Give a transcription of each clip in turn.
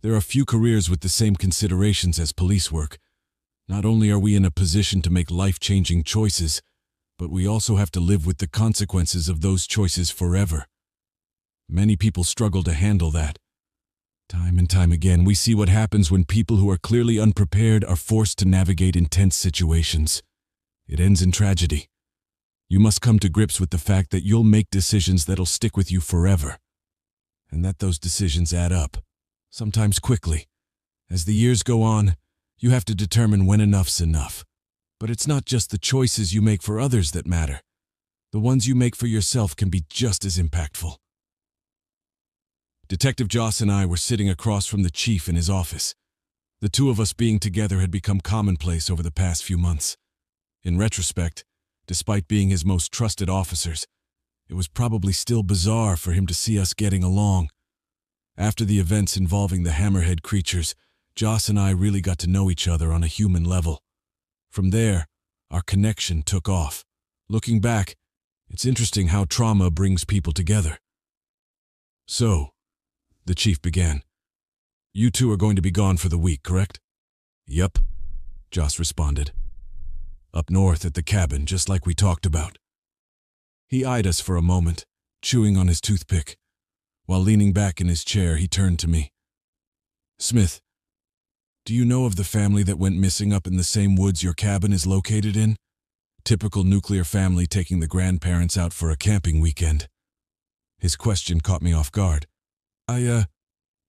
There are few careers with the same considerations as police work. Not only are we in a position to make life-changing choices, but we also have to live with the consequences of those choices forever. Many people struggle to handle that. Time and time again, we see what happens when people who are clearly unprepared are forced to navigate intense situations. It ends in tragedy. You must come to grips with the fact that you'll make decisions that'll stick with you forever. And that those decisions add up, sometimes quickly. As the years go on, you have to determine when enough's enough. But it's not just the choices you make for others that matter. The ones you make for yourself can be just as impactful. Detective Joss and I were sitting across from the chief in his office. The two of us being together had become commonplace over the past few months. In retrospect, despite being his most trusted officers, it was probably still bizarre for him to see us getting along. After the events involving the hammerhead creatures, Joss and I really got to know each other on a human level. From there, our connection took off. Looking back, it's interesting how trauma brings people together. So, the chief began. You two are going to be gone for the week, correct? Yep, Joss responded. Up north at the cabin, just like we talked about. He eyed us for a moment, chewing on his toothpick. While leaning back in his chair, he turned to me. Smith, do you know of the family that went missing up in the same woods your cabin is located in? Typical nuclear family taking the grandparents out for a camping weekend. His question caught me off guard. I, uh,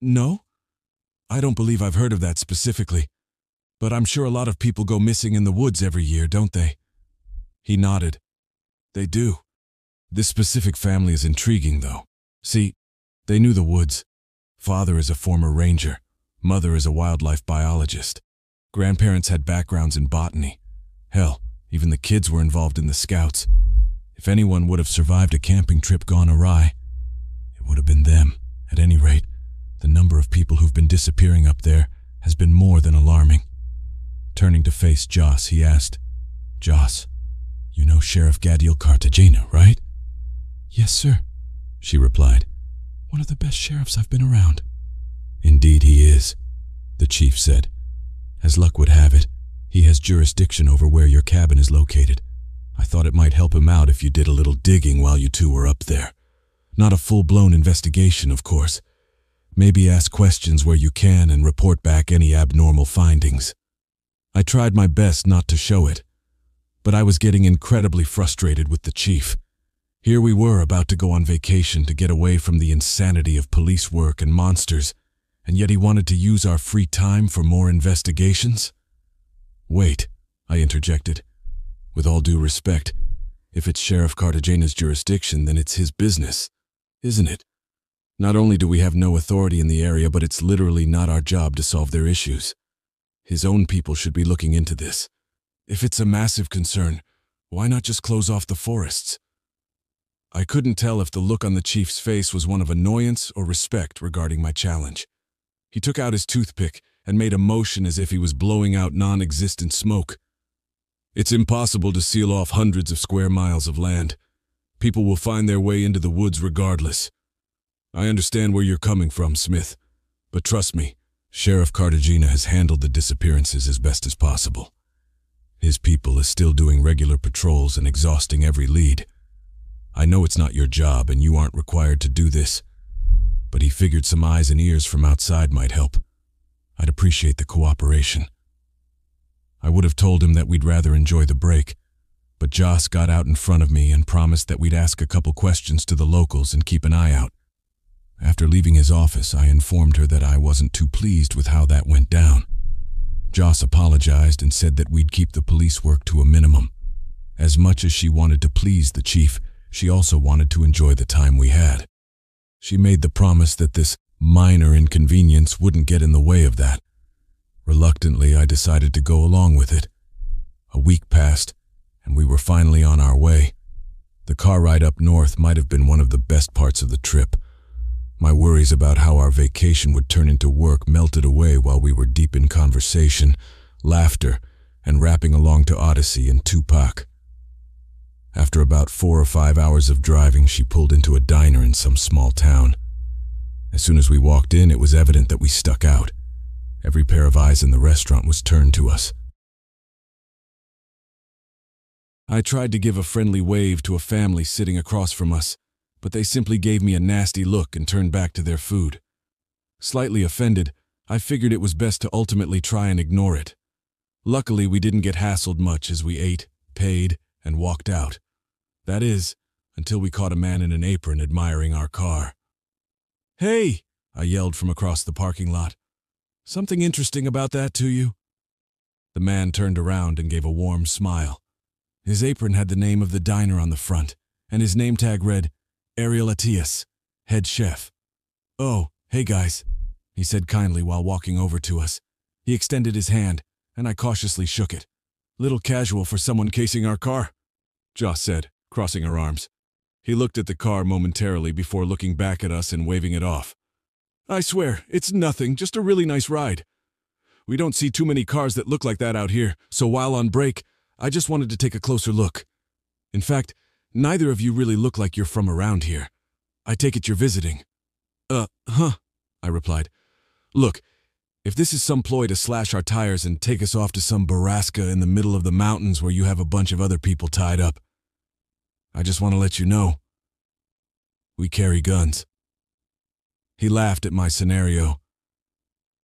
no? I don't believe I've heard of that specifically, but I'm sure a lot of people go missing in the woods every year, don't they? He nodded. They do. This specific family is intriguing, though. See, they knew the woods. Father is a former ranger. Mother is a wildlife biologist. Grandparents had backgrounds in botany. Hell, even the kids were involved in the scouts. If anyone would have survived a camping trip gone awry, it would have been them. At any rate, the number of people who've been disappearing up there has been more than alarming. Turning to face Joss, he asked, Joss, you know Sheriff Gadiel Cartagena, right? Yes, sir, she replied. One of the best sheriffs I've been around. Indeed he is, the chief said. As luck would have it, he has jurisdiction over where your cabin is located. I thought it might help him out if you did a little digging while you two were up there. Not a full-blown investigation, of course. Maybe ask questions where you can and report back any abnormal findings. I tried my best not to show it, but I was getting incredibly frustrated with the chief. Here we were about to go on vacation to get away from the insanity of police work and monsters, and yet he wanted to use our free time for more investigations? Wait, I interjected. With all due respect, if it's Sheriff Cartagena's jurisdiction, then it's his business, isn't it? Not only do we have no authority in the area, but it's literally not our job to solve their issues. His own people should be looking into this. If it's a massive concern, why not just close off the forests? I couldn't tell if the look on the chief's face was one of annoyance or respect regarding my challenge. He took out his toothpick and made a motion as if he was blowing out non-existent smoke. It's impossible to seal off hundreds of square miles of land. People will find their way into the woods regardless. I understand where you're coming from, Smith, but trust me, Sheriff Cartagena has handled the disappearances as best as possible. His people is still doing regular patrols and exhausting every lead. I know it's not your job and you aren't required to do this, but he figured some eyes and ears from outside might help. I'd appreciate the cooperation. I would have told him that we'd rather enjoy the break, but Joss got out in front of me and promised that we'd ask a couple questions to the locals and keep an eye out. After leaving his office, I informed her that I wasn't too pleased with how that went down. Joss apologized and said that we'd keep the police work to a minimum. As much as she wanted to please the chief, she also wanted to enjoy the time we had. She made the promise that this minor inconvenience wouldn't get in the way of that. Reluctantly, I decided to go along with it. A week passed, and we were finally on our way. The car ride up north might have been one of the best parts of the trip. My worries about how our vacation would turn into work melted away while we were deep in conversation, laughter, and rapping along to Odyssey and Tupac. After about four or five hours of driving, she pulled into a diner in some small town. As soon as we walked in, it was evident that we stuck out. Every pair of eyes in the restaurant was turned to us. I tried to give a friendly wave to a family sitting across from us, but they simply gave me a nasty look and turned back to their food. Slightly offended, I figured it was best to ultimately try and ignore it. Luckily, we didn't get hassled much as we ate, paid, and walked out. That is, until we caught a man in an apron admiring our car. Hey, I yelled from across the parking lot. Something interesting about that to you? The man turned around and gave a warm smile. His apron had the name of the diner on the front, and his name tag read, Ariel Atias, head chef. Oh, hey guys, he said kindly while walking over to us. He extended his hand, and I cautiously shook it. Little casual for someone casing our car, Joss said, crossing her arms. He looked at the car momentarily before looking back at us and waving it off. I swear, it's nothing, just a really nice ride. We don't see too many cars that look like that out here, so while on break, I just wanted to take a closer look. In fact, neither of you really look like you're from around here. I take it you're visiting. Uh, huh, I replied. Look, if this is some ploy to slash our tires and take us off to some Baraska in the middle of the mountains where you have a bunch of other people tied up, I just want to let you know. We carry guns. He laughed at my scenario.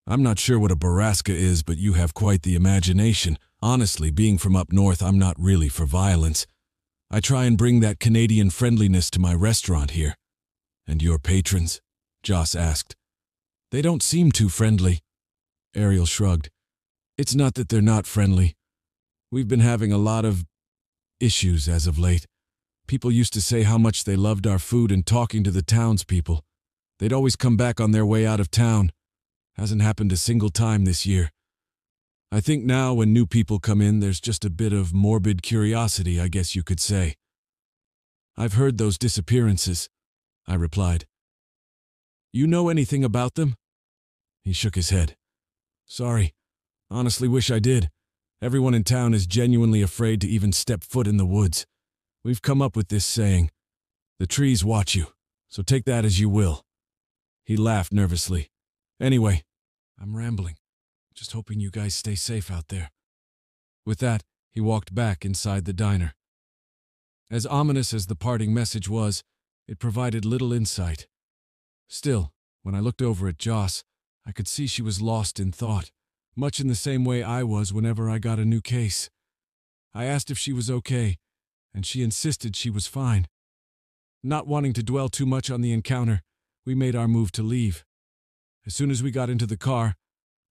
I'm not sure what a Baraska is, but you have quite the imagination. Honestly, being from up north, I'm not really for violence. I try and bring that Canadian friendliness to my restaurant here. And your patrons? Joss asked. They don't seem too friendly. Ariel shrugged. It's not that they're not friendly. We've been having a lot of issues as of late. People used to say how much they loved our food and talking to the townspeople. They'd always come back on their way out of town. Hasn't happened a single time this year. I think now when new people come in, there's just a bit of morbid curiosity, I guess you could say. I've heard those disappearances, I replied. You know anything about them? He shook his head. Sorry. Honestly wish I did. Everyone in town is genuinely afraid to even step foot in the woods. We've come up with this saying, the trees watch you, so take that as you will. He laughed nervously. Anyway, I'm rambling. Just hoping you guys stay safe out there. With that, he walked back inside the diner. As ominous as the parting message was, it provided little insight. Still, when I looked over at Joss, I could see she was lost in thought, much in the same way I was whenever I got a new case. I asked if she was okay, and she insisted she was fine. Not wanting to dwell too much on the encounter, we made our move to leave. As soon as we got into the car,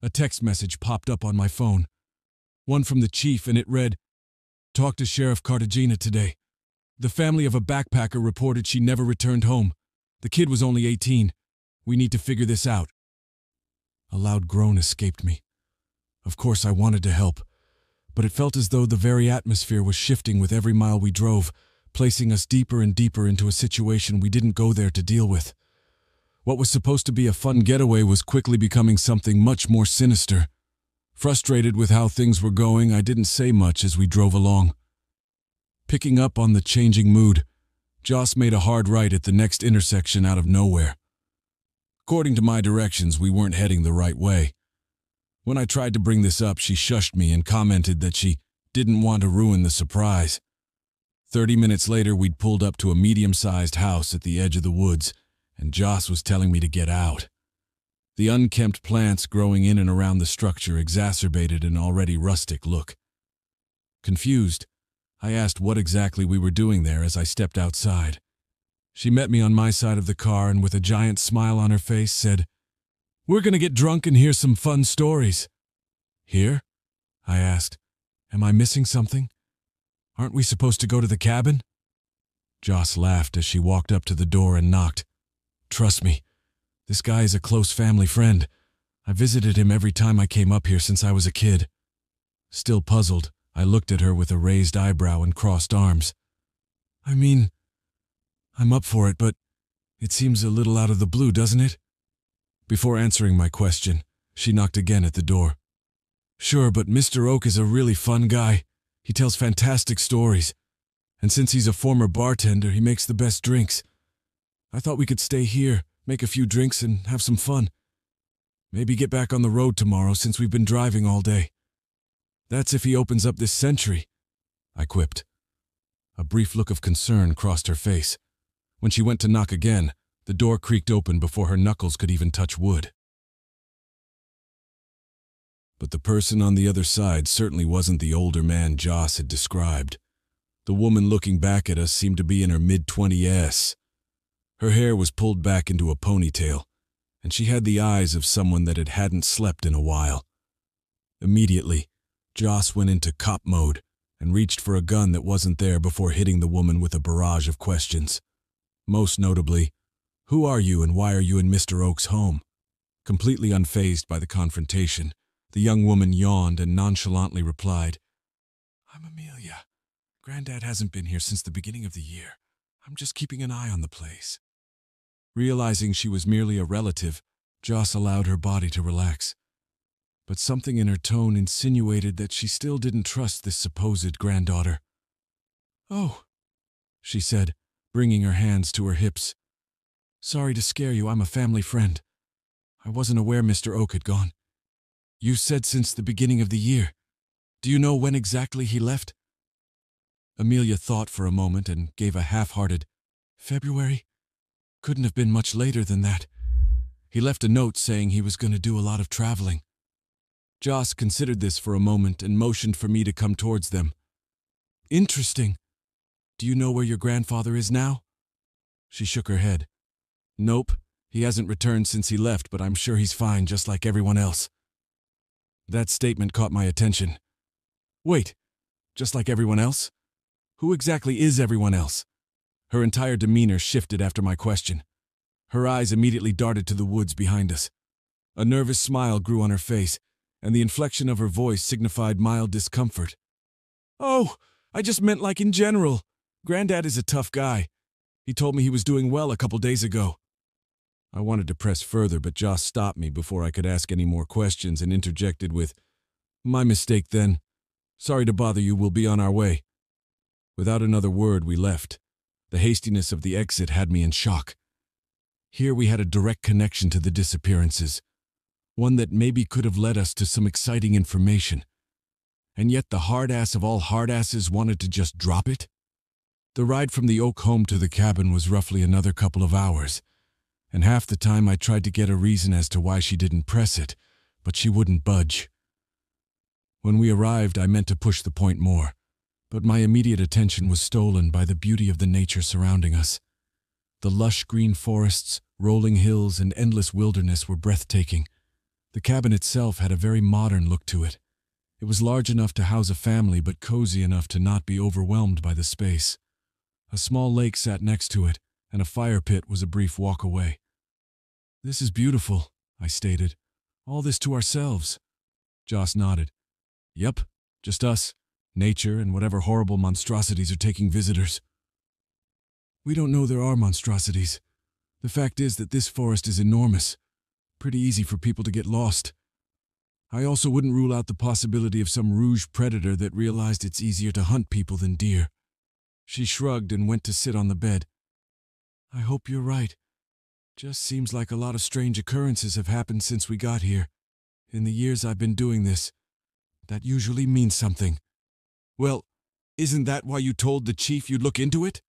a text message popped up on my phone. One from the chief, and it read, Talk to Sheriff Cartagena today. The family of a backpacker reported she never returned home. The kid was only 18. We need to figure this out. A loud groan escaped me. Of course, I wanted to help, but it felt as though the very atmosphere was shifting with every mile we drove, placing us deeper and deeper into a situation we didn't go there to deal with. What was supposed to be a fun getaway was quickly becoming something much more sinister. Frustrated with how things were going, I didn't say much as we drove along. Picking up on the changing mood, Joss made a hard right at the next intersection out of nowhere. According to my directions, we weren't heading the right way. When I tried to bring this up, she shushed me and commented that she didn't want to ruin the surprise. Thirty minutes later, we'd pulled up to a medium-sized house at the edge of the woods, and Joss was telling me to get out. The unkempt plants growing in and around the structure exacerbated an already rustic look. Confused, I asked what exactly we were doing there as I stepped outside. She met me on my side of the car and with a giant smile on her face said, we're going to get drunk and hear some fun stories. Here? I asked. Am I missing something? Aren't we supposed to go to the cabin? Joss laughed as she walked up to the door and knocked. Trust me, this guy is a close family friend. I visited him every time I came up here since I was a kid. Still puzzled, I looked at her with a raised eyebrow and crossed arms. I mean, I'm up for it, but it seems a little out of the blue, doesn't it? Before answering my question, she knocked again at the door. Sure, but Mr. Oak is a really fun guy. He tells fantastic stories. And since he's a former bartender, he makes the best drinks. I thought we could stay here, make a few drinks, and have some fun. Maybe get back on the road tomorrow since we've been driving all day. That's if he opens up this century, I quipped. A brief look of concern crossed her face. When she went to knock again, the door creaked open before her knuckles could even touch wood. But the person on the other side certainly wasn't the older man Joss had described. The woman looking back at us seemed to be in her mid-twenties. Her hair was pulled back into a ponytail, and she had the eyes of someone that had hadn't slept in a while. Immediately, Joss went into cop mode and reached for a gun that wasn't there before hitting the woman with a barrage of questions. Most notably, who are you and why are you in Mr. Oak's home? Completely unfazed by the confrontation, the young woman yawned and nonchalantly replied, I'm Amelia. Granddad hasn't been here since the beginning of the year. I'm just keeping an eye on the place. Realizing she was merely a relative, Joss allowed her body to relax. But something in her tone insinuated that she still didn't trust this supposed granddaughter. Oh, she said, bringing her hands to her hips. Sorry to scare you, I'm a family friend. I wasn't aware Mr. Oak had gone. You said since the beginning of the year. Do you know when exactly he left? Amelia thought for a moment and gave a half-hearted, February? Couldn't have been much later than that. He left a note saying he was going to do a lot of traveling. Joss considered this for a moment and motioned for me to come towards them. Interesting. Do you know where your grandfather is now? She shook her head. Nope, he hasn't returned since he left, but I'm sure he's fine just like everyone else. That statement caught my attention. Wait, just like everyone else? Who exactly is everyone else? Her entire demeanor shifted after my question. Her eyes immediately darted to the woods behind us. A nervous smile grew on her face, and the inflection of her voice signified mild discomfort. Oh, I just meant like in general. Granddad is a tough guy. He told me he was doing well a couple days ago. I wanted to press further, but Joss stopped me before I could ask any more questions and interjected with, My mistake then. Sorry to bother you, we'll be on our way. Without another word, we left. The hastiness of the exit had me in shock. Here we had a direct connection to the disappearances, one that maybe could have led us to some exciting information. And yet the hard ass of all hard asses wanted to just drop it? The ride from the Oak home to the cabin was roughly another couple of hours and half the time I tried to get a reason as to why she didn't press it, but she wouldn't budge. When we arrived, I meant to push the point more, but my immediate attention was stolen by the beauty of the nature surrounding us. The lush green forests, rolling hills, and endless wilderness were breathtaking. The cabin itself had a very modern look to it. It was large enough to house a family, but cozy enough to not be overwhelmed by the space. A small lake sat next to it, and a fire pit was a brief walk away. This is beautiful, I stated. All this to ourselves. Joss nodded. Yep, just us, nature, and whatever horrible monstrosities are taking visitors. We don't know there are monstrosities. The fact is that this forest is enormous. Pretty easy for people to get lost. I also wouldn't rule out the possibility of some rouge predator that realized it's easier to hunt people than deer. She shrugged and went to sit on the bed. I hope you're right. Just seems like a lot of strange occurrences have happened since we got here. In the years I've been doing this, that usually means something. Well, isn't that why you told the chief you'd look into it?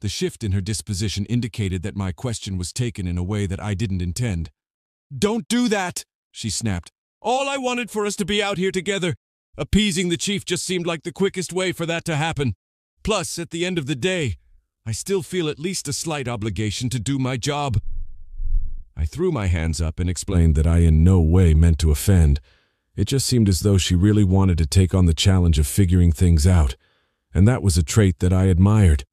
The shift in her disposition indicated that my question was taken in a way that I didn't intend. Don't do that, she snapped. All I wanted for us to be out here together. Appeasing the chief just seemed like the quickest way for that to happen. Plus, at the end of the day, I still feel at least a slight obligation to do my job. I threw my hands up and explained that I in no way meant to offend. It just seemed as though she really wanted to take on the challenge of figuring things out, and that was a trait that I admired.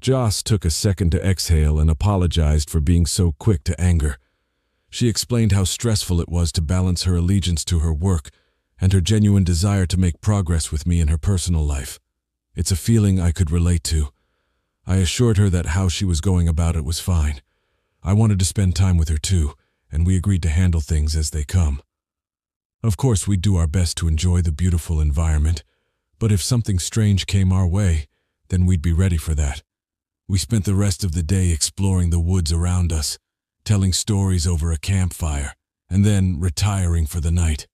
Joss took a second to exhale and apologized for being so quick to anger. She explained how stressful it was to balance her allegiance to her work and her genuine desire to make progress with me in her personal life. It's a feeling I could relate to, I assured her that how she was going about it was fine. I wanted to spend time with her too, and we agreed to handle things as they come. Of course, we'd do our best to enjoy the beautiful environment, but if something strange came our way, then we'd be ready for that. We spent the rest of the day exploring the woods around us, telling stories over a campfire, and then retiring for the night.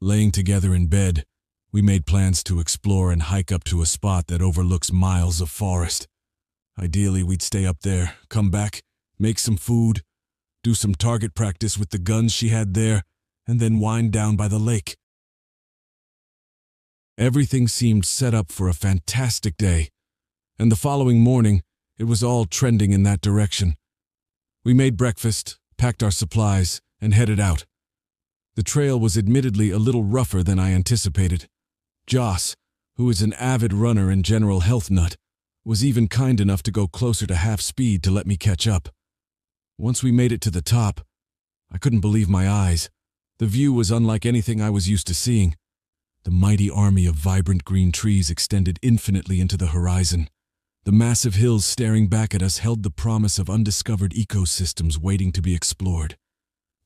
Laying together in bed, we made plans to explore and hike up to a spot that overlooks miles of forest. Ideally, we'd stay up there, come back, make some food, do some target practice with the guns she had there, and then wind down by the lake. Everything seemed set up for a fantastic day, and the following morning, it was all trending in that direction. We made breakfast, packed our supplies, and headed out. The trail was admittedly a little rougher than I anticipated. Joss, who is an avid runner and general health nut, was even kind enough to go closer to half speed to let me catch up. Once we made it to the top, I couldn't believe my eyes. The view was unlike anything I was used to seeing. The mighty army of vibrant green trees extended infinitely into the horizon. The massive hills staring back at us held the promise of undiscovered ecosystems waiting to be explored.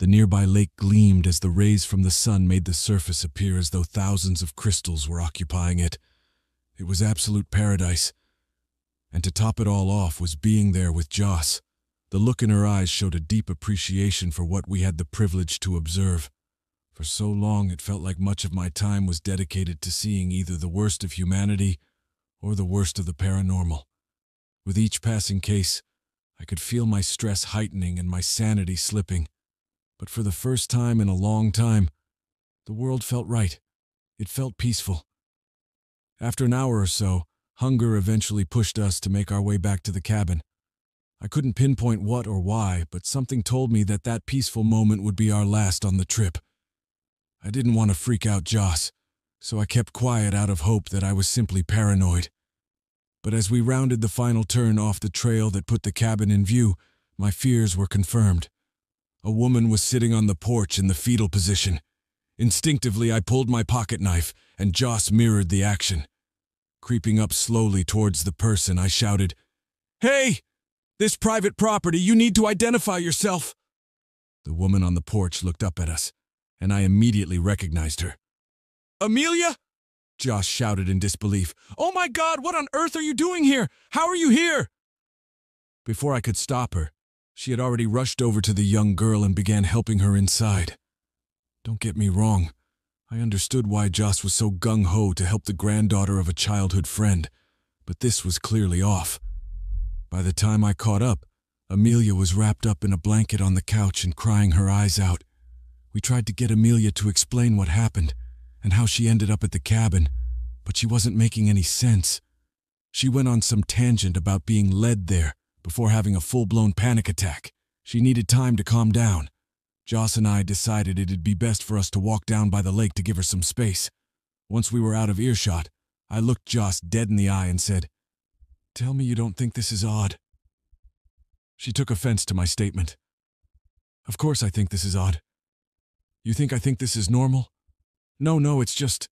The nearby lake gleamed as the rays from the sun made the surface appear as though thousands of crystals were occupying it. It was absolute paradise. And to top it all off was being there with Joss. The look in her eyes showed a deep appreciation for what we had the privilege to observe. For so long, it felt like much of my time was dedicated to seeing either the worst of humanity or the worst of the paranormal. With each passing case, I could feel my stress heightening and my sanity slipping. But for the first time in a long time, the world felt right. It felt peaceful. After an hour or so, hunger eventually pushed us to make our way back to the cabin. I couldn't pinpoint what or why, but something told me that that peaceful moment would be our last on the trip. I didn't want to freak out Joss, so I kept quiet out of hope that I was simply paranoid. But as we rounded the final turn off the trail that put the cabin in view, my fears were confirmed. A woman was sitting on the porch in the fetal position. Instinctively, I pulled my pocket knife, and Joss mirrored the action. Creeping up slowly towards the person, I shouted, Hey! This private property, you need to identify yourself! The woman on the porch looked up at us and I immediately recognized her. Amelia? Joss shouted in disbelief. Oh my god, what on earth are you doing here? How are you here? Before I could stop her, she had already rushed over to the young girl and began helping her inside. Don't get me wrong, I understood why Joss was so gung ho to help the granddaughter of a childhood friend, but this was clearly off. By the time I caught up, Amelia was wrapped up in a blanket on the couch and crying her eyes out. We tried to get Amelia to explain what happened and how she ended up at the cabin, but she wasn't making any sense. She went on some tangent about being led there before having a full-blown panic attack. She needed time to calm down. Joss and I decided it'd be best for us to walk down by the lake to give her some space. Once we were out of earshot, I looked Joss dead in the eye and said, Tell me you don't think this is odd. She took offense to my statement. Of course I think this is odd. You think I think this is normal? No, no, it's just.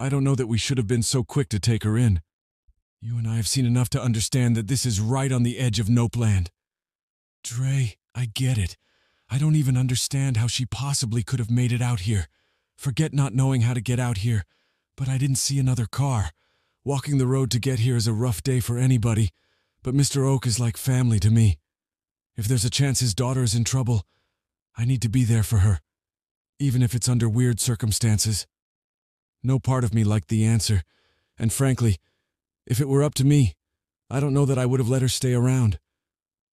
I don't know that we should have been so quick to take her in. You and I have seen enough to understand that this is right on the edge of Nope Land. Dre, I get it. I don't even understand how she possibly could have made it out here. Forget not knowing how to get out here. But I didn't see another car. Walking the road to get here is a rough day for anybody, but Mr. Oak is like family to me. If there's a chance his daughter is in trouble, I need to be there for her even if it's under weird circumstances. No part of me liked the answer, and frankly, if it were up to me, I don't know that I would have let her stay around.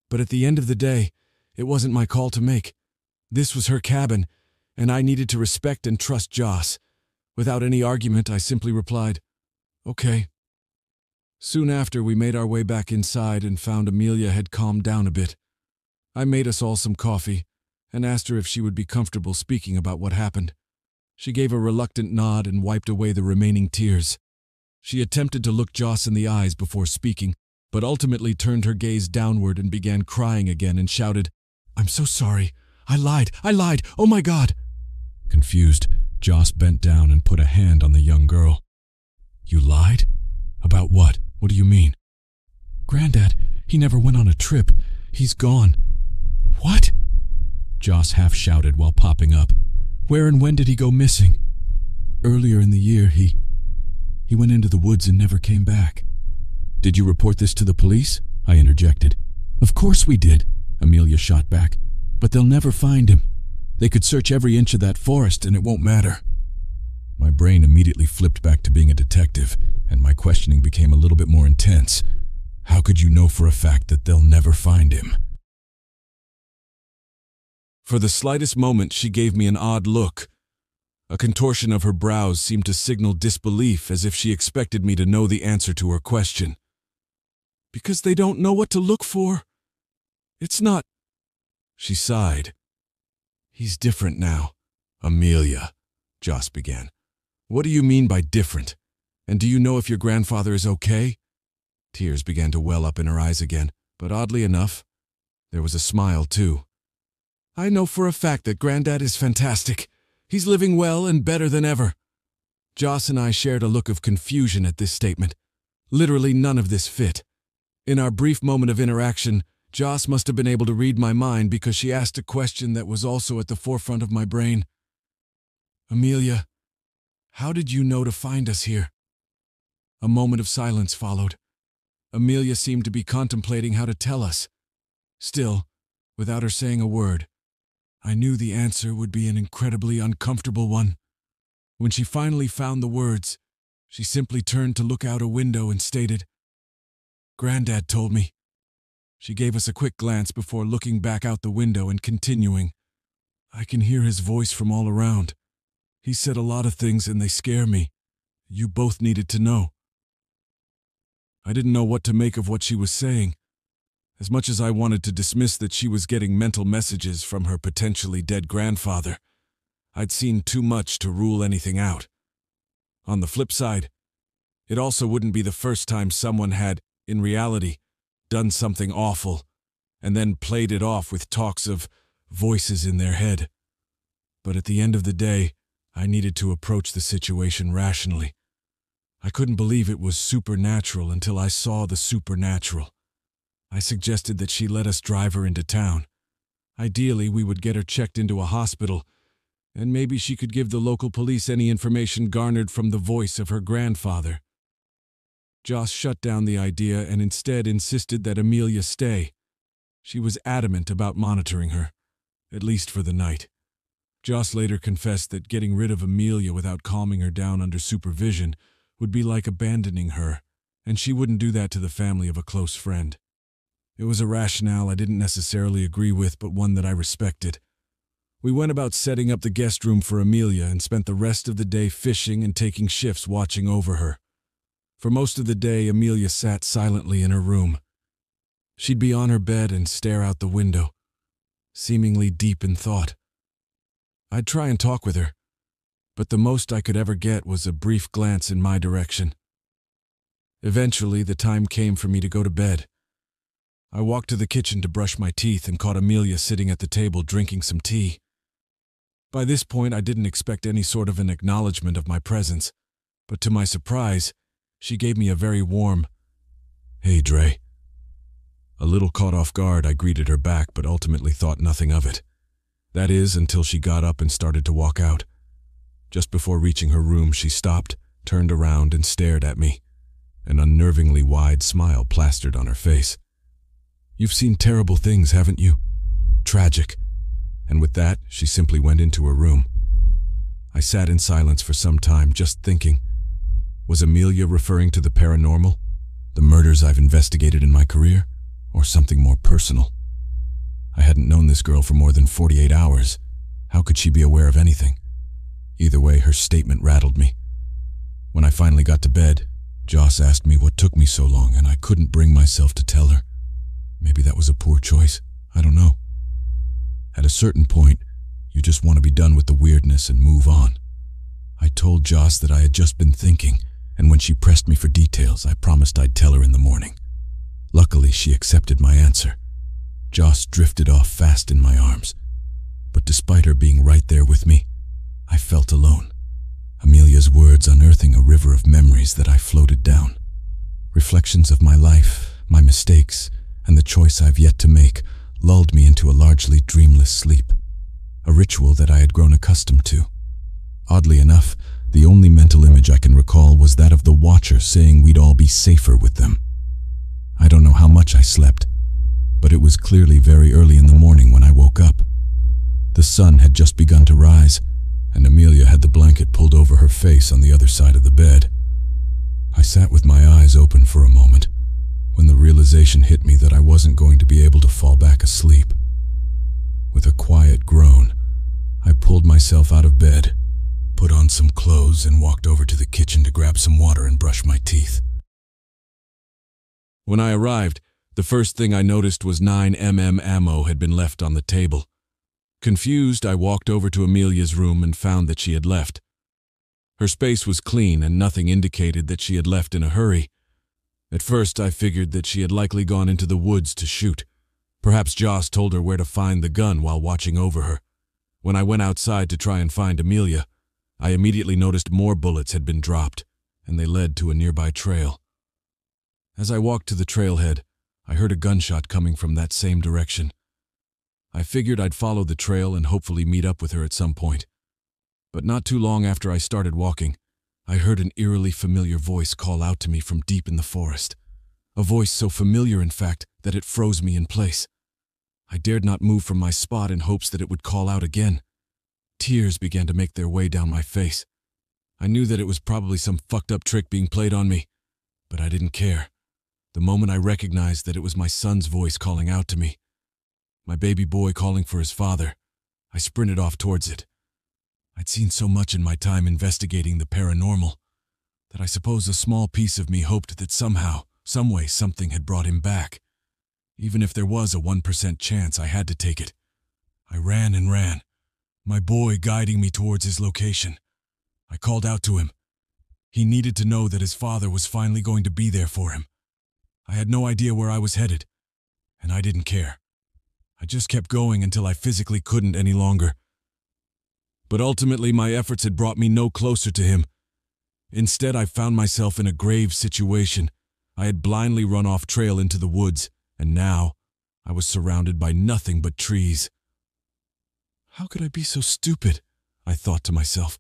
But at the end of the day, it wasn't my call to make. This was her cabin, and I needed to respect and trust Joss. Without any argument, I simply replied, Okay. Soon after, we made our way back inside and found Amelia had calmed down a bit. I made us all some coffee, and asked her if she would be comfortable speaking about what happened. She gave a reluctant nod and wiped away the remaining tears. She attempted to look Joss in the eyes before speaking, but ultimately turned her gaze downward and began crying again and shouted, I'm so sorry. I lied. I lied. Oh my God. Confused, Joss bent down and put a hand on the young girl. You lied? About what? What do you mean? Granddad, he never went on a trip. He's gone. What? Joss half shouted while popping up. Where and when did he go missing? Earlier in the year, he. he went into the woods and never came back. Did you report this to the police? I interjected. Of course we did, Amelia shot back. But they'll never find him. They could search every inch of that forest and it won't matter. My brain immediately flipped back to being a detective, and my questioning became a little bit more intense. How could you know for a fact that they'll never find him? For the slightest moment, she gave me an odd look. A contortion of her brows seemed to signal disbelief as if she expected me to know the answer to her question. Because they don't know what to look for. It's not. She sighed. He's different now. Amelia, Joss began. What do you mean by different? And do you know if your grandfather is okay? Tears began to well up in her eyes again, but oddly enough, there was a smile too. I know for a fact that Granddad is fantastic. He's living well and better than ever. Joss and I shared a look of confusion at this statement. Literally none of this fit. In our brief moment of interaction, Joss must have been able to read my mind because she asked a question that was also at the forefront of my brain. Amelia, how did you know to find us here? A moment of silence followed. Amelia seemed to be contemplating how to tell us. Still, without her saying a word, I knew the answer would be an incredibly uncomfortable one. When she finally found the words, she simply turned to look out a window and stated, Granddad told me. She gave us a quick glance before looking back out the window and continuing, I can hear his voice from all around. He said a lot of things and they scare me. You both needed to know. I didn't know what to make of what she was saying. As much as I wanted to dismiss that she was getting mental messages from her potentially dead grandfather, I'd seen too much to rule anything out. On the flip side, it also wouldn't be the first time someone had, in reality, done something awful and then played it off with talks of voices in their head. But at the end of the day, I needed to approach the situation rationally. I couldn't believe it was supernatural until I saw the supernatural. I suggested that she let us drive her into town. Ideally, we would get her checked into a hospital, and maybe she could give the local police any information garnered from the voice of her grandfather. Joss shut down the idea and instead insisted that Amelia stay. She was adamant about monitoring her, at least for the night. Joss later confessed that getting rid of Amelia without calming her down under supervision would be like abandoning her, and she wouldn't do that to the family of a close friend. It was a rationale I didn't necessarily agree with, but one that I respected. We went about setting up the guest room for Amelia and spent the rest of the day fishing and taking shifts watching over her. For most of the day, Amelia sat silently in her room. She'd be on her bed and stare out the window, seemingly deep in thought. I'd try and talk with her, but the most I could ever get was a brief glance in my direction. Eventually, the time came for me to go to bed. I walked to the kitchen to brush my teeth and caught Amelia sitting at the table drinking some tea. By this point, I didn't expect any sort of an acknowledgement of my presence, but to my surprise, she gave me a very warm, Hey, Dre. A little caught off guard, I greeted her back, but ultimately thought nothing of it. That is, until she got up and started to walk out. Just before reaching her room, she stopped, turned around, and stared at me. An unnervingly wide smile plastered on her face. You've seen terrible things, haven't you? Tragic. And with that, she simply went into her room. I sat in silence for some time, just thinking. Was Amelia referring to the paranormal? The murders I've investigated in my career? Or something more personal? I hadn't known this girl for more than 48 hours. How could she be aware of anything? Either way, her statement rattled me. When I finally got to bed, Joss asked me what took me so long, and I couldn't bring myself to tell her. Maybe that was a poor choice. I don't know. At a certain point, you just want to be done with the weirdness and move on. I told Joss that I had just been thinking, and when she pressed me for details, I promised I'd tell her in the morning. Luckily, she accepted my answer. Joss drifted off fast in my arms. But despite her being right there with me, I felt alone. Amelia's words unearthing a river of memories that I floated down. Reflections of my life, my mistakes, and the choice I've yet to make lulled me into a largely dreamless sleep, a ritual that I had grown accustomed to. Oddly enough, the only mental image I can recall was that of the Watcher saying we'd all be safer with them. I don't know how much I slept, but it was clearly very early in the morning when I woke up. The sun had just begun to rise, and Amelia had the blanket pulled over her face on the other side of the bed. I sat with my eyes open for a moment when the realization hit me that I wasn't going to be able to fall back asleep. With a quiet groan, I pulled myself out of bed, some clothes, and walked over to the kitchen to grab some water and brush my teeth. When I arrived, the first thing I noticed was 9mm ammo had been left on the table. Confused, I walked over to Amelia's room and found that she had left. Her space was clean and nothing indicated that she had left in a hurry. At first, I figured that she had likely gone into the woods to shoot. Perhaps Joss told her where to find the gun while watching over her. When I went outside to try and find Amelia, I immediately noticed more bullets had been dropped, and they led to a nearby trail. As I walked to the trailhead, I heard a gunshot coming from that same direction. I figured I'd follow the trail and hopefully meet up with her at some point. But not too long after I started walking, I heard an eerily familiar voice call out to me from deep in the forest. A voice so familiar, in fact, that it froze me in place. I dared not move from my spot in hopes that it would call out again. Tears began to make their way down my face. I knew that it was probably some fucked up trick being played on me, but I didn't care. The moment I recognized that it was my son's voice calling out to me, my baby boy calling for his father, I sprinted off towards it. I'd seen so much in my time investigating the paranormal that I suppose a small piece of me hoped that somehow, someway, something had brought him back. Even if there was a 1% chance, I had to take it. I ran and ran, my boy guiding me towards his location. I called out to him. He needed to know that his father was finally going to be there for him. I had no idea where I was headed, and I didn't care. I just kept going until I physically couldn't any longer. But ultimately, my efforts had brought me no closer to him. Instead, I found myself in a grave situation. I had blindly run off trail into the woods, and now I was surrounded by nothing but trees. How could I be so stupid? I thought to myself.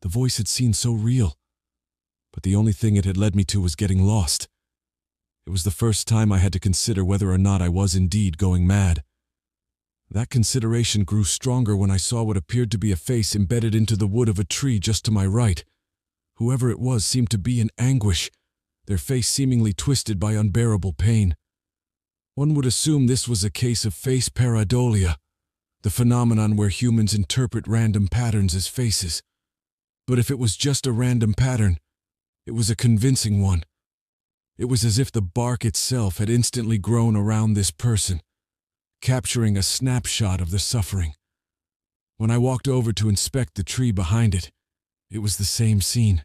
The voice had seemed so real, but the only thing it had led me to was getting lost. It was the first time I had to consider whether or not I was indeed going mad. That consideration grew stronger when I saw what appeared to be a face embedded into the wood of a tree just to my right. Whoever it was seemed to be in anguish, their face seemingly twisted by unbearable pain. One would assume this was a case of face pareidolia, the phenomenon where humans interpret random patterns as faces. But if it was just a random pattern, it was a convincing one. It was as if the bark itself had instantly grown around this person, capturing a snapshot of the suffering. When I walked over to inspect the tree behind it, it was the same scene.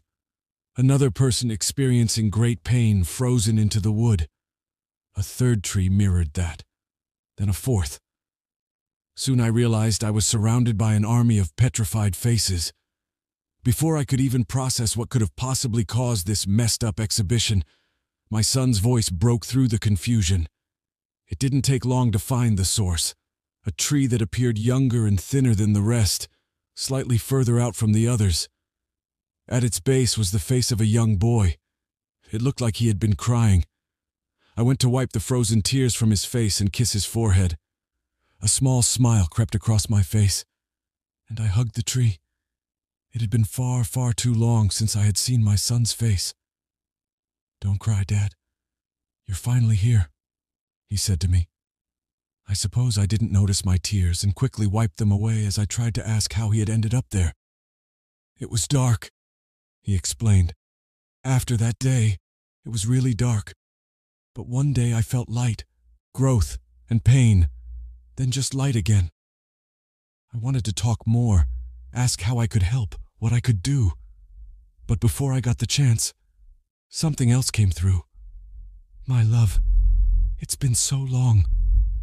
Another person experiencing great pain frozen into the wood. A third tree mirrored that. Then a fourth. Soon I realized I was surrounded by an army of petrified faces. Before I could even process what could have possibly caused this messed up exhibition, my son's voice broke through the confusion. It didn't take long to find the source, a tree that appeared younger and thinner than the rest, slightly further out from the others. At its base was the face of a young boy. It looked like he had been crying. I went to wipe the frozen tears from his face and kiss his forehead. A small smile crept across my face, and I hugged the tree. It had been far, far too long since I had seen my son's face. Don't cry, Dad. You're finally here, he said to me. I suppose I didn't notice my tears and quickly wiped them away as I tried to ask how he had ended up there. It was dark, he explained. After that day, it was really dark. But one day I felt light, growth, and pain, then just light again. I wanted to talk more, ask how I could help, what I could do. But before I got the chance, Something else came through. My love, it's been so long,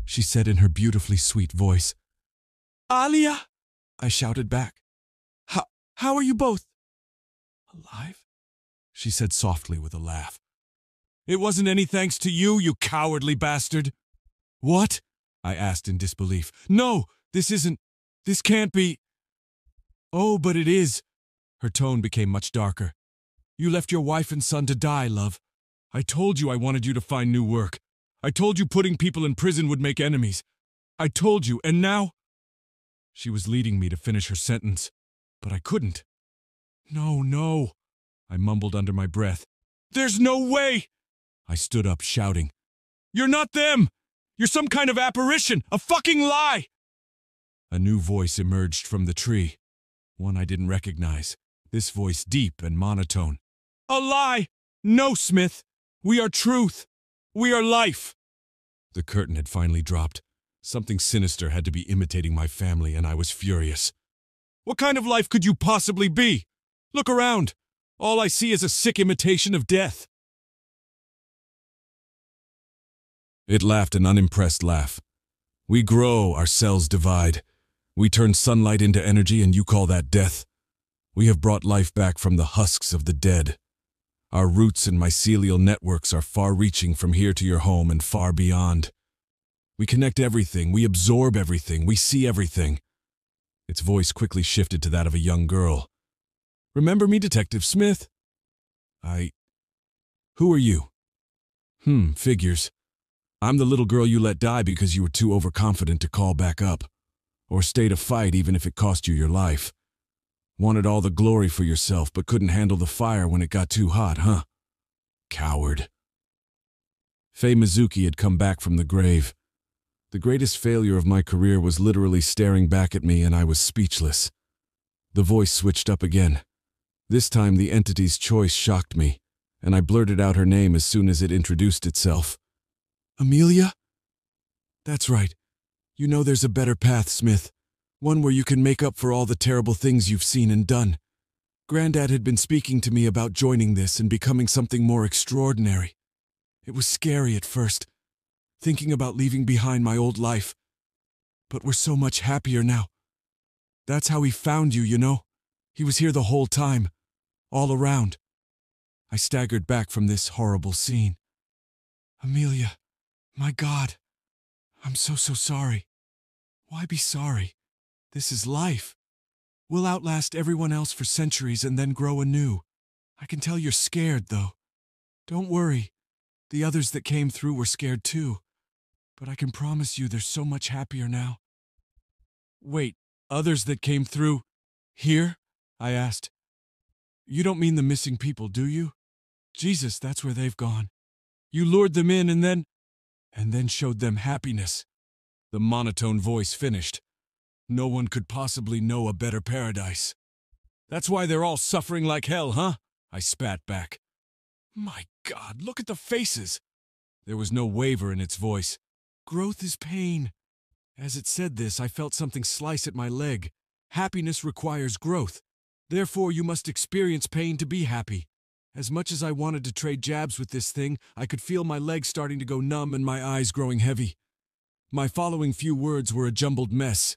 she said in her beautifully sweet voice. Alia! I shouted back. How, how are you both? Alive? She said softly with a laugh. It wasn't any thanks to you, you cowardly bastard. What? I asked in disbelief. No, this isn't. This can't be. Oh, but it is. Her tone became much darker. You left your wife and son to die, love. I told you I wanted you to find new work. I told you putting people in prison would make enemies. I told you, and now? She was leading me to finish her sentence, but I couldn't. No, no, I mumbled under my breath. There's no way! I stood up, shouting. You're not them! You're some kind of apparition! A fucking lie! A new voice emerged from the tree. One I didn't recognize. This voice deep and monotone. A lie! No, Smith! We are truth! We are life! The curtain had finally dropped. Something sinister had to be imitating my family, and I was furious. What kind of life could you possibly be? Look around. All I see is a sick imitation of death. It laughed an unimpressed laugh. We grow, our cells divide. We turn sunlight into energy, and you call that death? We have brought life back from the husks of the dead. Our roots and mycelial networks are far reaching from here to your home and far beyond. We connect everything, we absorb everything, we see everything. Its voice quickly shifted to that of a young girl. Remember me, Detective Smith? I. Who are you? Hmm, figures. I'm the little girl you let die because you were too overconfident to call back up, or stay to fight even if it cost you your life. Wanted all the glory for yourself, but couldn't handle the fire when it got too hot, huh? Coward. Faye Mizuki had come back from the grave. The greatest failure of my career was literally staring back at me, and I was speechless. The voice switched up again. This time, the entity's choice shocked me, and I blurted out her name as soon as it introduced itself. Amelia? That's right. You know there's a better path, Smith. One where you can make up for all the terrible things you've seen and done. Grandad had been speaking to me about joining this and becoming something more extraordinary. It was scary at first, thinking about leaving behind my old life. But we're so much happier now. That's how he found you, you know? He was here the whole time, all around. I staggered back from this horrible scene. Amelia, my God, I'm so, so sorry. Why be sorry? This is life. We'll outlast everyone else for centuries and then grow anew. I can tell you're scared, though. Don't worry. The others that came through were scared too. But I can promise you they're so much happier now. Wait, others that came through here? I asked. You don't mean the missing people, do you? Jesus, that's where they've gone. You lured them in and then. And then showed them happiness. The monotone voice finished. No one could possibly know a better paradise. That's why they're all suffering like hell, huh? I spat back. My God, look at the faces! There was no waver in its voice. Growth is pain. As it said this, I felt something slice at my leg. Happiness requires growth. Therefore, you must experience pain to be happy. As much as I wanted to trade jabs with this thing, I could feel my legs starting to go numb and my eyes growing heavy. My following few words were a jumbled mess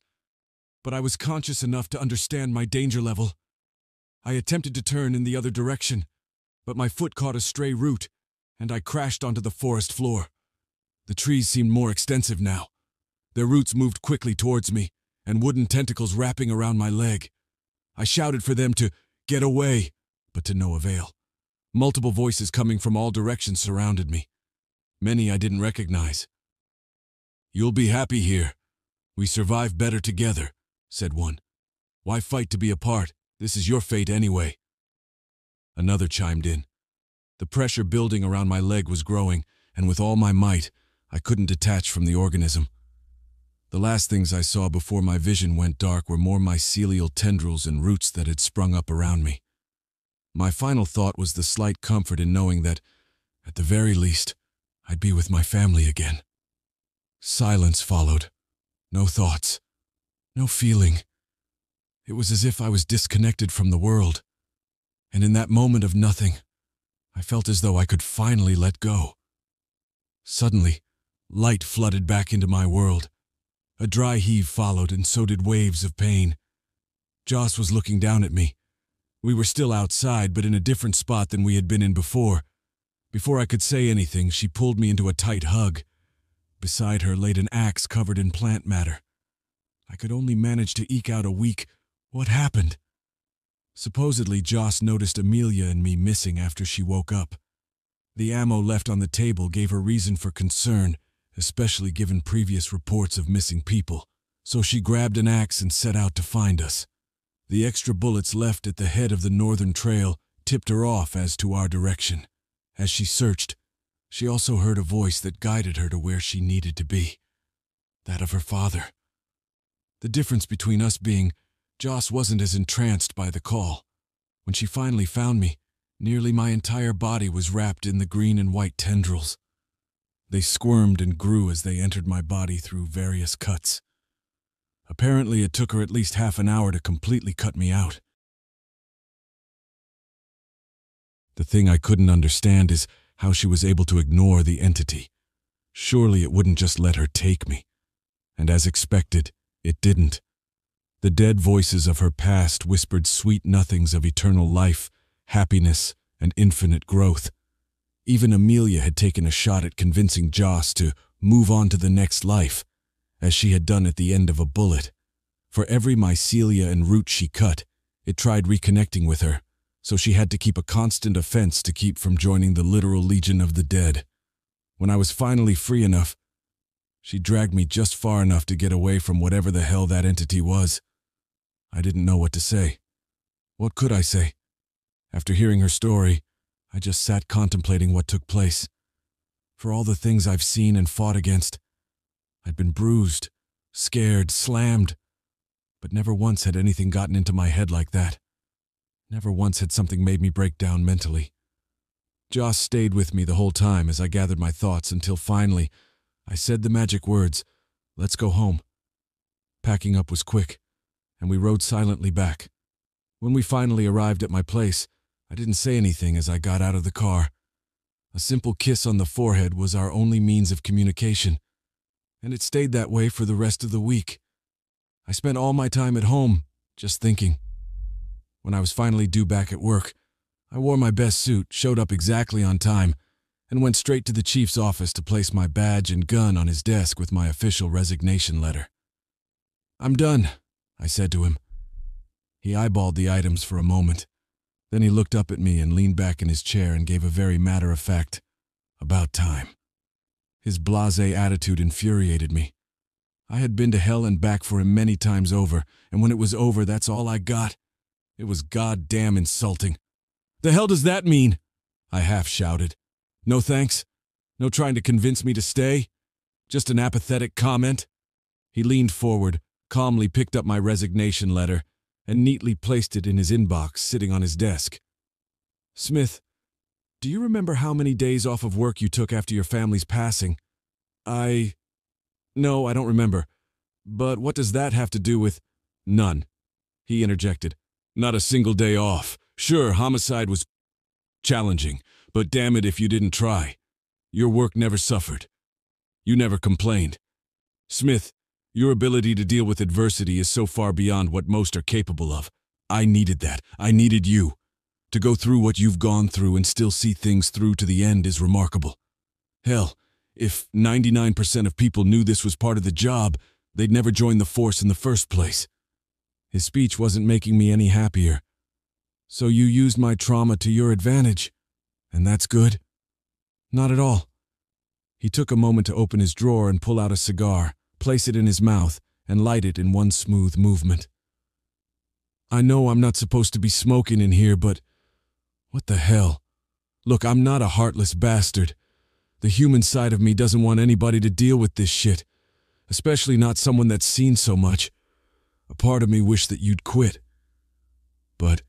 but I was conscious enough to understand my danger level. I attempted to turn in the other direction, but my foot caught a stray root, and I crashed onto the forest floor. The trees seemed more extensive now. Their roots moved quickly towards me, and wooden tentacles wrapping around my leg. I shouted for them to get away, but to no avail. Multiple voices coming from all directions surrounded me. Many I didn't recognize. You'll be happy here. We survive better together, said one. Why fight to be apart? This is your fate anyway. Another chimed in. The pressure building around my leg was growing, and with all my might, I couldn't detach from the organism. The last things I saw before my vision went dark were more mycelial tendrils and roots that had sprung up around me. My final thought was the slight comfort in knowing that, at the very least, I'd be with my family again. Silence followed. No thoughts. No feeling. It was as if I was disconnected from the world. And in that moment of nothing, I felt as though I could finally let go. Suddenly, light flooded back into my world. A dry heave followed, and so did waves of pain. Joss was looking down at me. We were still outside, but in a different spot than we had been in before. Before I could say anything, she pulled me into a tight hug. Beside her laid an axe covered in plant matter. I could only manage to eke out a weak, What happened? Supposedly, Joss noticed Amelia and me missing after she woke up. The ammo left on the table gave her reason for concern, especially given previous reports of missing people, so she grabbed an axe and set out to find us. The extra bullets left at the head of the northern trail tipped her off as to our direction. As she searched, she also heard a voice that guided her to where she needed to be that of her father. The difference between us being Joss wasn't as entranced by the call. When she finally found me, nearly my entire body was wrapped in the green and white tendrils. They squirmed and grew as they entered my body through various cuts. Apparently, it took her at least half an hour to completely cut me out. The thing I couldn't understand is how she was able to ignore the entity. Surely it wouldn't just let her take me. And as expected, it didn't. The dead voices of her past whispered sweet nothings of eternal life, happiness, and infinite growth. Even Amelia had taken a shot at convincing Joss to move on to the next life, as she had done at the end of a bullet. For every mycelia and root she cut, it tried reconnecting with her, so she had to keep a constant offense to keep from joining the literal legion of the dead. When I was finally free enough, she dragged me just far enough to get away from whatever the hell that entity was. I didn't know what to say. What could I say? After hearing her story, I just sat contemplating what took place. For all the things I've seen and fought against, I'd been bruised, scared, slammed, but never once had anything gotten into my head like that. Never once had something made me break down mentally. Joss stayed with me the whole time as I gathered my thoughts until finally I said the magic words, let's go home. Packing up was quick, and we rode silently back. When we finally arrived at my place, I didn't say anything as I got out of the car. A simple kiss on the forehead was our only means of communication, and it stayed that way for the rest of the week. I spent all my time at home, just thinking. When I was finally due back at work, I wore my best suit, showed up exactly on time, and went straight to the chief's office to place my badge and gun on his desk with my official resignation letter. I'm done, I said to him. He eyeballed the items for a moment. Then he looked up at me and leaned back in his chair and gave a very matter of fact, about time. His blase attitude infuriated me. I had been to hell and back for him many times over, and when it was over, that's all I got. It was goddamn insulting. The hell does that mean? I half shouted. No thanks? No trying to convince me to stay? Just an apathetic comment? He leaned forward, calmly picked up my resignation letter, and neatly placed it in his inbox sitting on his desk. Smith, do you remember how many days off of work you took after your family's passing? I. No, I don't remember. But what does that have to do with. None. He interjected. Not a single day off. Sure, homicide was challenging, but damn it if you didn't try. Your work never suffered. You never complained. Smith, your ability to deal with adversity is so far beyond what most are capable of. I needed that. I needed you. To go through what you've gone through and still see things through to the end is remarkable. Hell, if 99% of people knew this was part of the job, they'd never join the force in the first place. His speech wasn't making me any happier. So you used my trauma to your advantage, and that's good? Not at all. He took a moment to open his drawer and pull out a cigar, place it in his mouth, and light it in one smooth movement. I know I'm not supposed to be smoking in here, but what the hell? Look, I'm not a heartless bastard. The human side of me doesn't want anybody to deal with this shit, especially not someone that's seen so much. A part of me wished that you'd quit. But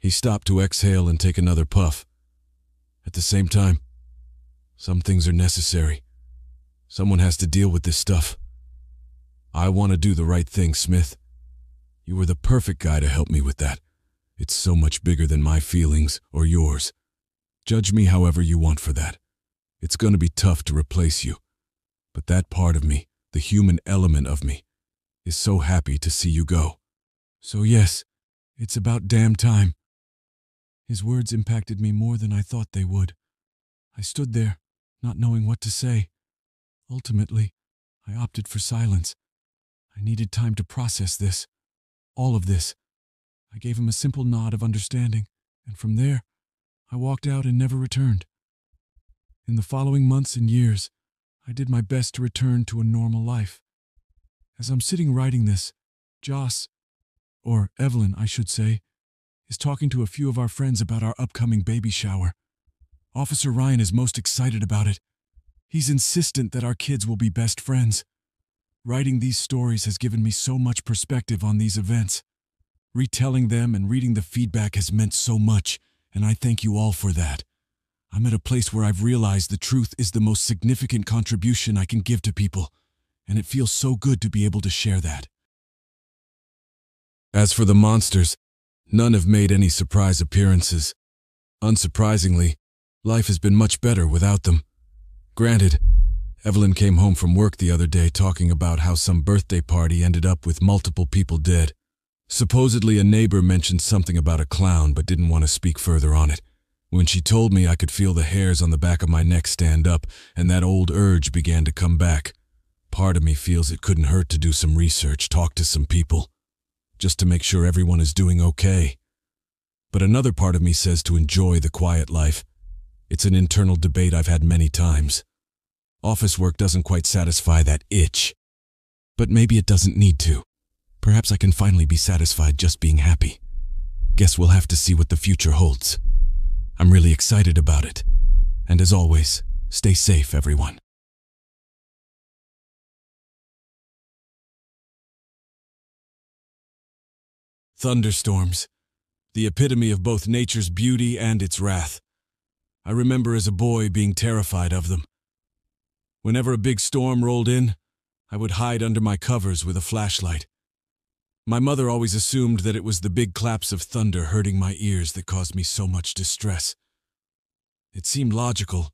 he stopped to exhale and take another puff. At the same time, some things are necessary. Someone has to deal with this stuff. I want to do the right thing, Smith. You were the perfect guy to help me with that. It's so much bigger than my feelings or yours. Judge me however you want for that. It's going to be tough to replace you. But that part of me, the human element of me, is so happy to see you go. So yes, it's about damn time. His words impacted me more than I thought they would. I stood there, not knowing what to say. Ultimately, I opted for silence. I needed time to process this. All of this. I gave him a simple nod of understanding, and from there, I walked out and never returned. In the following months and years, I did my best to return to a normal life. As I'm sitting writing this, Joss, or Evelyn, I should say, is talking to a few of our friends about our upcoming baby shower. Officer Ryan is most excited about it. He's insistent that our kids will be best friends. Writing these stories has given me so much perspective on these events. Retelling them and reading the feedback has meant so much, and I thank you all for that. I'm at a place where I've realized the truth is the most significant contribution I can give to people, and it feels so good to be able to share that. As for the monsters, none have made any surprise appearances. Unsurprisingly, life has been much better without them. Granted, Evelyn came home from work the other day talking about how some birthday party ended up with multiple people dead. Supposedly a neighbor mentioned something about a clown but didn't want to speak further on it. When she told me I could feel the hairs on the back of my neck stand up and that old urge began to come back. Part of me feels it couldn't hurt to do some research, talk to some people just to make sure everyone is doing okay. But another part of me says to enjoy the quiet life. It's an internal debate I've had many times. Office work doesn't quite satisfy that itch. But maybe it doesn't need to. Perhaps I can finally be satisfied just being happy. Guess we'll have to see what the future holds. I'm really excited about it. And as always, stay safe, everyone. Thunderstorms, the epitome of both nature's beauty and its wrath. I remember as a boy being terrified of them. Whenever a big storm rolled in, I would hide under my covers with a flashlight. My mother always assumed that it was the big claps of thunder hurting my ears that caused me so much distress. It seemed logical,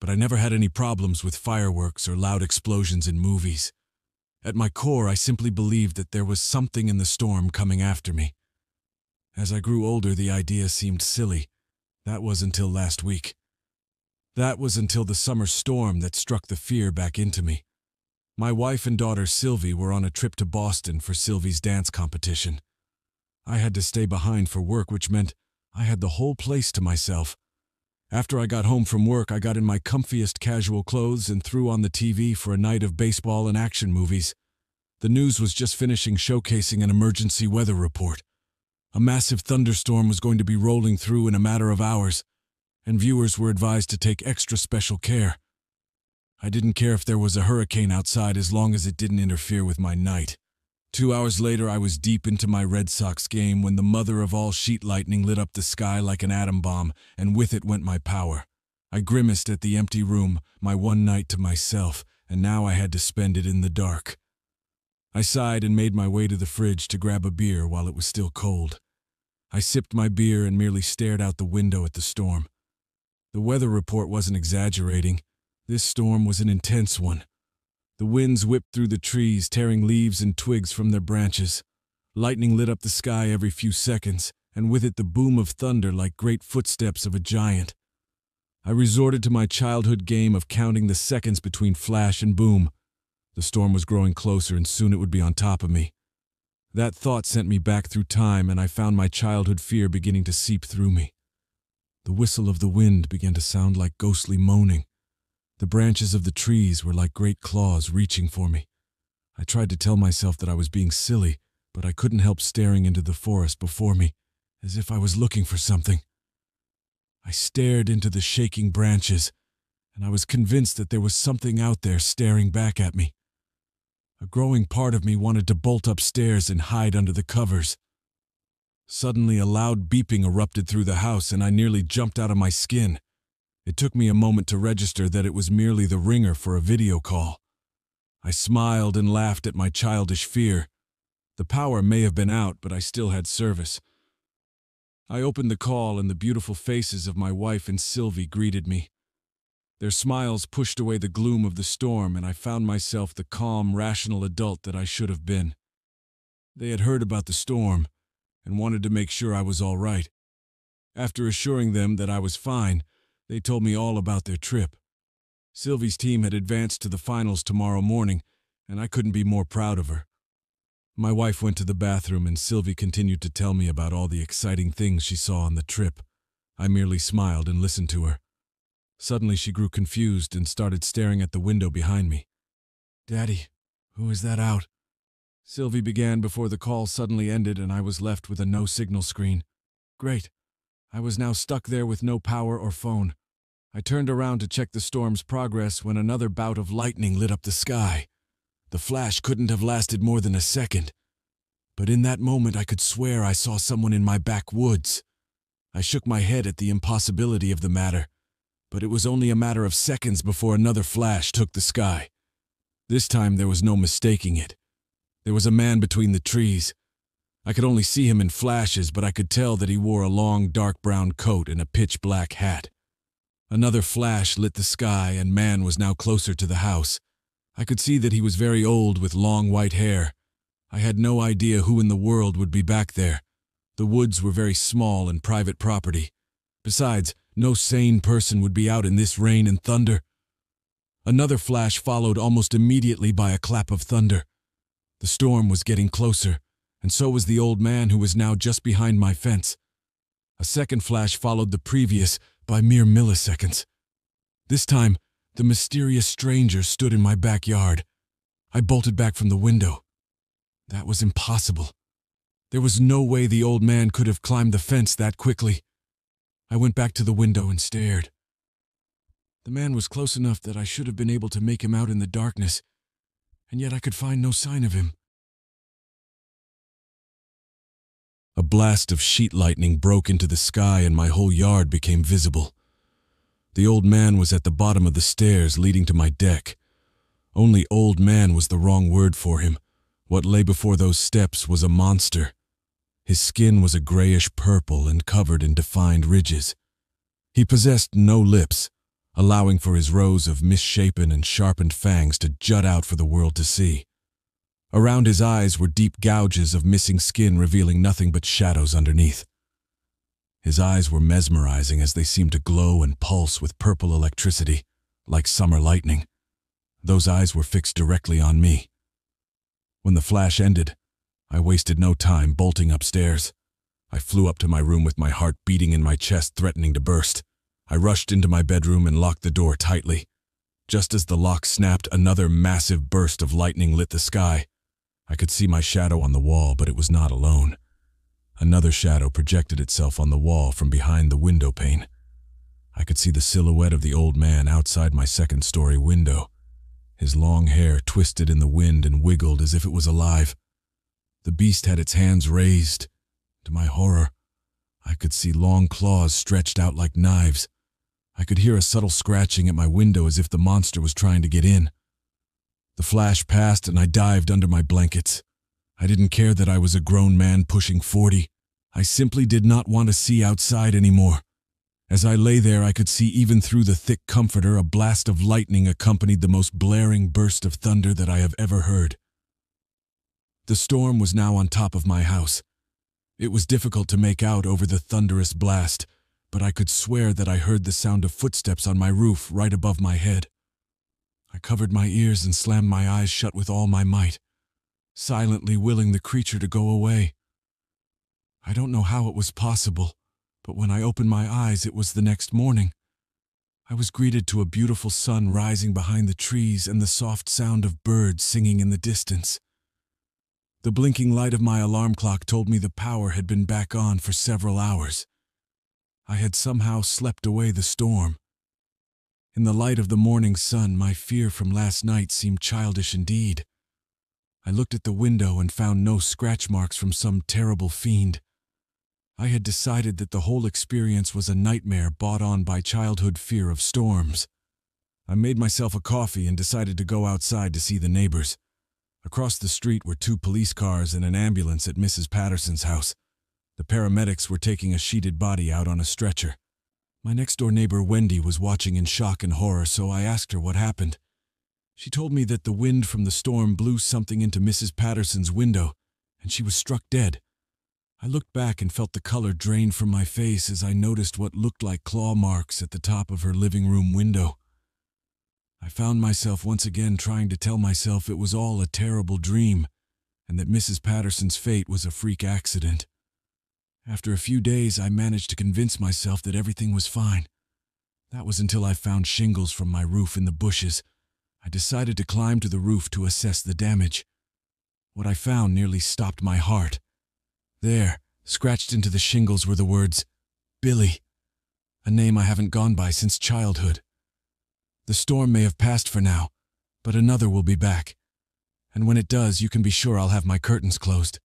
but I never had any problems with fireworks or loud explosions in movies. At my core, I simply believed that there was something in the storm coming after me. As I grew older, the idea seemed silly. That was until last week. That was until the summer storm that struck the fear back into me. My wife and daughter Sylvie were on a trip to Boston for Sylvie's dance competition. I had to stay behind for work, which meant I had the whole place to myself. After I got home from work, I got in my comfiest casual clothes and threw on the TV for a night of baseball and action movies. The news was just finishing showcasing an emergency weather report. A massive thunderstorm was going to be rolling through in a matter of hours, and viewers were advised to take extra special care. I didn't care if there was a hurricane outside as long as it didn't interfere with my night. Two hours later, I was deep into my Red Sox game when the mother of all sheet lightning lit up the sky like an atom bomb, and with it went my power. I grimaced at the empty room, my one night to myself, and now I had to spend it in the dark. I sighed and made my way to the fridge to grab a beer while it was still cold. I sipped my beer and merely stared out the window at the storm. The weather report wasn't exaggerating. This storm was an intense one. The winds whipped through the trees, tearing leaves and twigs from their branches. Lightning lit up the sky every few seconds, and with it the boom of thunder like great footsteps of a giant. I resorted to my childhood game of counting the seconds between flash and boom. The storm was growing closer, and soon it would be on top of me. That thought sent me back through time, and I found my childhood fear beginning to seep through me. The whistle of the wind began to sound like ghostly moaning. The branches of the trees were like great claws reaching for me. I tried to tell myself that I was being silly, but I couldn't help staring into the forest before me, as if I was looking for something. I stared into the shaking branches, and I was convinced that there was something out there staring back at me. A growing part of me wanted to bolt upstairs and hide under the covers. Suddenly, a loud beeping erupted through the house, and I nearly jumped out of my skin. It took me a moment to register that it was merely the ringer for a video call. I smiled and laughed at my childish fear. The power may have been out, but I still had service. I opened the call and the beautiful faces of my wife and Sylvie greeted me. Their smiles pushed away the gloom of the storm, and I found myself the calm, rational adult that I should have been. They had heard about the storm and wanted to make sure I was all right. After assuring them that I was fine, they told me all about their trip. Sylvie's team had advanced to the finals tomorrow morning, and I couldn't be more proud of her. My wife went to the bathroom, and Sylvie continued to tell me about all the exciting things she saw on the trip. I merely smiled and listened to her. Suddenly she grew confused and started staring at the window behind me. Daddy, who is that out? Sylvie began before the call suddenly ended and I was left with a no signal screen. Great. I was now stuck there with no power or phone. I turned around to check the storm's progress when another bout of lightning lit up the sky. The flash couldn't have lasted more than a second. But in that moment I could swear I saw someone in my backwoods. I shook my head at the impossibility of the matter, but it was only a matter of seconds before another flash took the sky. This time there was no mistaking it. There was a man between the trees. I could only see him in flashes, but I could tell that he wore a long dark brown coat and a pitch black hat. Another flash lit the sky, and man was now closer to the house. I could see that he was very old with long white hair. I had no idea who in the world would be back there. The woods were very small and private property. Besides, no sane person would be out in this rain and thunder. Another flash followed almost immediately by a clap of thunder. The storm was getting closer, and so was the old man who was now just behind my fence. A second flash followed the previous by mere milliseconds. This time, the mysterious stranger stood in my backyard. I bolted back from the window. That was impossible. There was no way the old man could have climbed the fence that quickly. I went back to the window and stared. The man was close enough that I should have been able to make him out in the darkness, and yet I could find no sign of him. A blast of sheet lightning broke into the sky and my whole yard became visible. The old man was at the bottom of the stairs leading to my deck. Only old man was the wrong word for him. What lay before those steps was a monster. His skin was a grayish purple and covered in defined ridges. He possessed no lips, allowing for his rows of misshapen and sharpened fangs to jut out for the world to see. Around his eyes were deep gouges of missing skin revealing nothing but shadows underneath. His eyes were mesmerizing as they seemed to glow and pulse with purple electricity, like summer lightning. Those eyes were fixed directly on me. When the flash ended, I wasted no time bolting upstairs. I flew up to my room with my heart beating in my chest, threatening to burst. I rushed into my bedroom and locked the door tightly. Just as the lock snapped, another massive burst of lightning lit the sky. I could see my shadow on the wall, but it was not alone. Another shadow projected itself on the wall from behind the window pane. I could see the silhouette of the old man outside my second story window. His long hair twisted in the wind and wiggled as if it was alive. The beast had its hands raised. To my horror, I could see long claws stretched out like knives. I could hear a subtle scratching at my window as if the monster was trying to get in. The flash passed and I dived under my blankets. I didn't care that I was a grown man pushing 40. I simply did not want to see outside anymore. As I lay there, I could see even through the thick comforter a blast of lightning accompanied the most blaring burst of thunder that I have ever heard. The storm was now on top of my house. It was difficult to make out over the thunderous blast, but I could swear that I heard the sound of footsteps on my roof right above my head. I covered my ears and slammed my eyes shut with all my might, silently willing the creature to go away. I don't know how it was possible but when I opened my eyes, it was the next morning. I was greeted to a beautiful sun rising behind the trees and the soft sound of birds singing in the distance. The blinking light of my alarm clock told me the power had been back on for several hours. I had somehow slept away the storm. In the light of the morning sun, my fear from last night seemed childish indeed. I looked at the window and found no scratch marks from some terrible fiend. I had decided that the whole experience was a nightmare bought on by childhood fear of storms. I made myself a coffee and decided to go outside to see the neighbors. Across the street were two police cars and an ambulance at Mrs. Patterson's house. The paramedics were taking a sheeted body out on a stretcher. My next door neighbor, Wendy, was watching in shock and horror, so I asked her what happened. She told me that the wind from the storm blew something into Mrs. Patterson's window, and she was struck dead. I looked back and felt the color drain from my face as I noticed what looked like claw marks at the top of her living room window. I found myself once again trying to tell myself it was all a terrible dream and that Mrs. Patterson's fate was a freak accident. After a few days, I managed to convince myself that everything was fine. That was until I found shingles from my roof in the bushes. I decided to climb to the roof to assess the damage. What I found nearly stopped my heart. There, scratched into the shingles, were the words, Billy, a name I haven't gone by since childhood. The storm may have passed for now, but another will be back. And when it does, you can be sure I'll have my curtains closed.